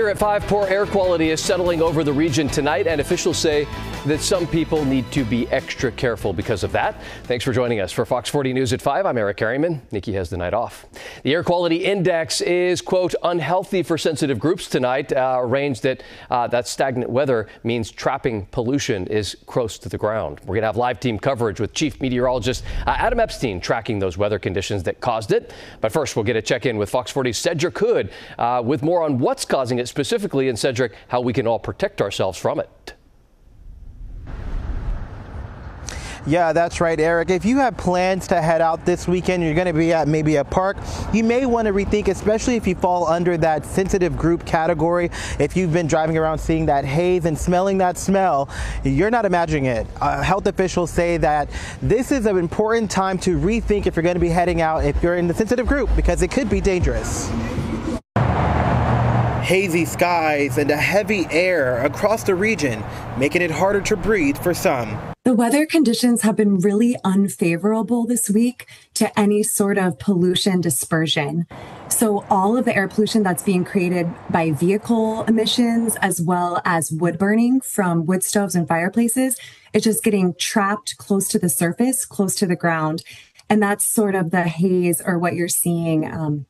Here at 5, poor air quality is settling over the region tonight, and officials say that some people need to be extra careful because of that. Thanks for joining us for Fox 40 News at 5. I'm Eric Harriman. Nikki has the night off. The air quality index is, quote, unhealthy for sensitive groups tonight, uh, a range that uh, that stagnant weather means trapping pollution is close to the ground. We're going to have live team coverage with Chief Meteorologist uh, Adam Epstein tracking those weather conditions that caused it. But first, we'll get a check in with Fox 40's Cedric Hood uh, with more on what's causing it specifically, and Cedric, how we can all protect ourselves from it. Yeah, that's right, Eric. If you have plans to head out this weekend, you're going to be at maybe a park, you may want to rethink, especially if you fall under that sensitive group category. If you've been driving around seeing that haze and smelling that smell, you're not imagining it. Uh, health officials say that this is an important time to rethink if you're going to be heading out if you're in the sensitive group because it could be dangerous hazy skies and a heavy air across the region, making it harder to breathe for some. The weather conditions have been really unfavorable this week to any sort of pollution dispersion. So, all of the air pollution that's being created by vehicle emissions, as well as wood burning from wood stoves and fireplaces, is just getting trapped close to the surface, close to the ground. And that's sort of the haze or what you're seeing um,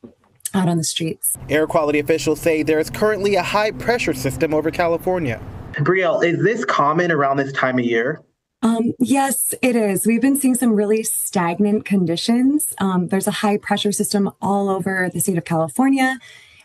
out on the streets. Air quality officials say there is currently a high pressure system over California. Brielle, is this common around this time of year? Um, yes, it is. We've been seeing some really stagnant conditions. Um, there's a high pressure system all over the state of California.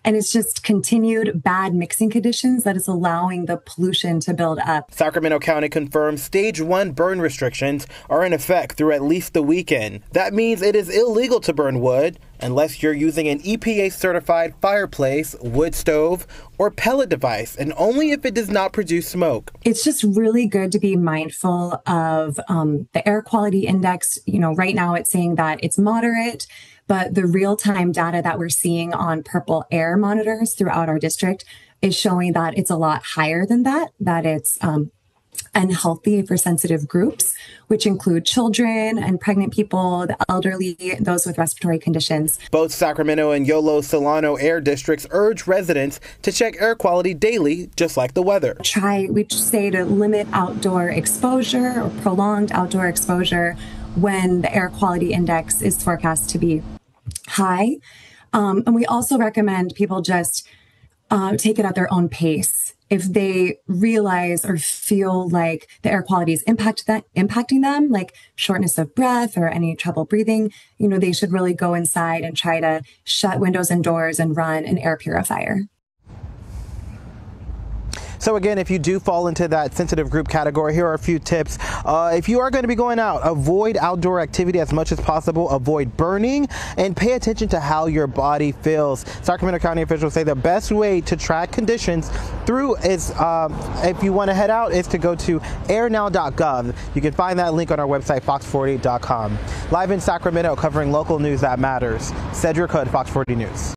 And it's just continued bad mixing conditions that is allowing the pollution to build up. Sacramento County confirms stage one burn restrictions are in effect through at least the weekend. That means it is illegal to burn wood unless you're using an EPA certified fireplace, wood stove, or pellet device, and only if it does not produce smoke. It's just really good to be mindful of um, the air quality index. You know, right now it's saying that it's moderate. But the real time data that we're seeing on purple air monitors throughout our district is showing that it's a lot higher than that, that it's um, unhealthy for sensitive groups, which include children and pregnant people, the elderly, those with respiratory conditions. Both Sacramento and Yolo Solano air districts urge residents to check air quality daily, just like the weather. Try, we say to limit outdoor exposure or prolonged outdoor exposure when the air quality index is forecast to be high. Um, and we also recommend people just uh, take it at their own pace. If they realize or feel like the air quality is impact that, impacting them, like shortness of breath or any trouble breathing, you know, they should really go inside and try to shut windows and doors and run an air purifier. So again, if you do fall into that sensitive group category, here are a few tips. Uh, if you are going to be going out, avoid outdoor activity as much as possible, avoid burning, and pay attention to how your body feels. Sacramento County officials say the best way to track conditions through is, um, if you want to head out, is to go to airnow.gov. You can find that link on our website, fox40.com. Live in Sacramento, covering local news that matters. Cedric Hood, Fox 40 News.